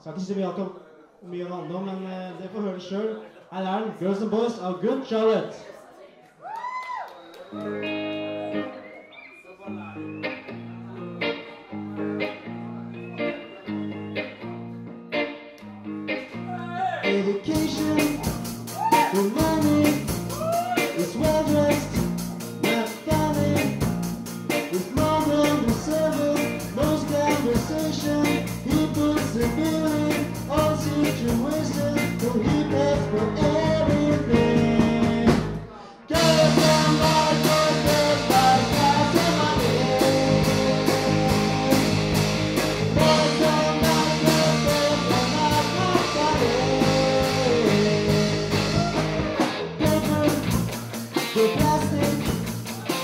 Skal ikke si mye, om, mye om andre, men eh, det får høre sjøl. Her er den, Girls and Boys av Good Charlotte. Education, the money, is well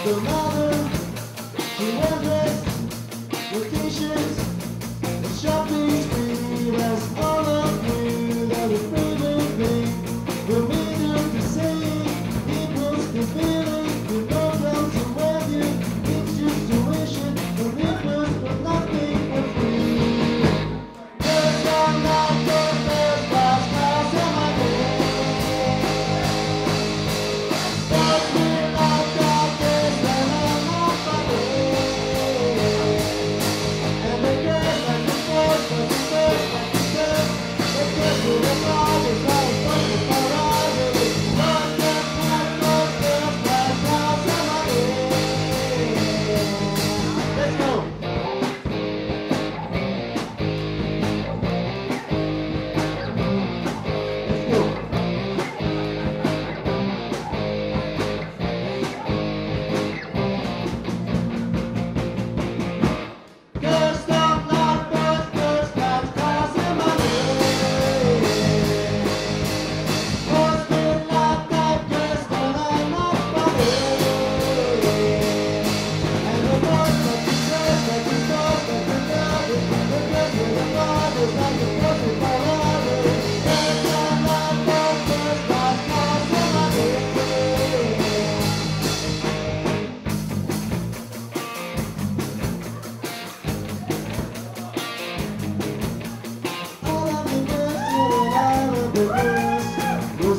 your mother, you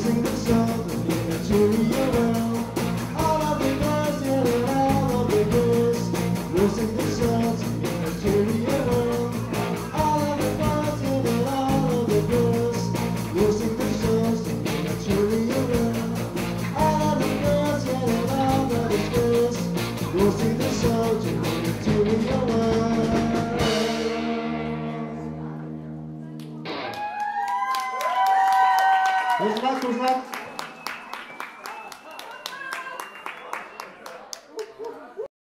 everything that's Applaus, Russland.